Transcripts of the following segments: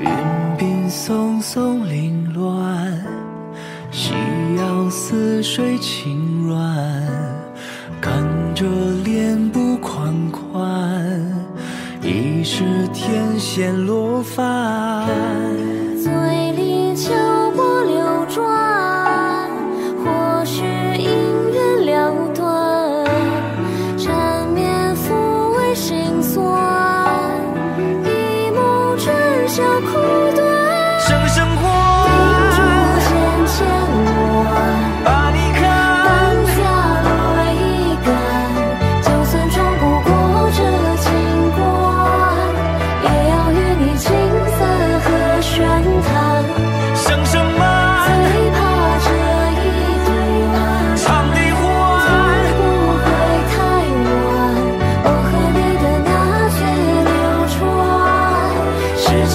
云鬓松松凌乱，夕阳似水轻软，看着脸不款款，疑是天仙落凡。笑哭。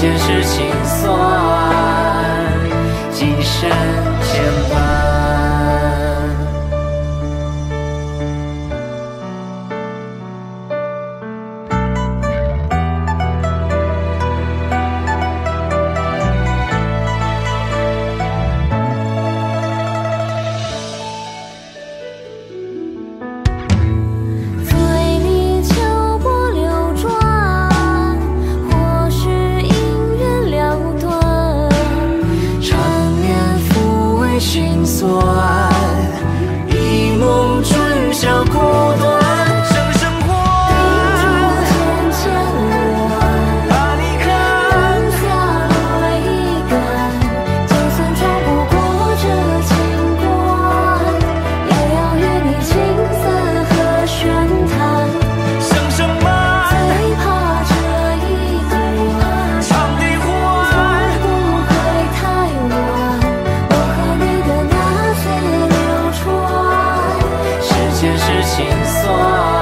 也是情锁。voar. 便是情锁。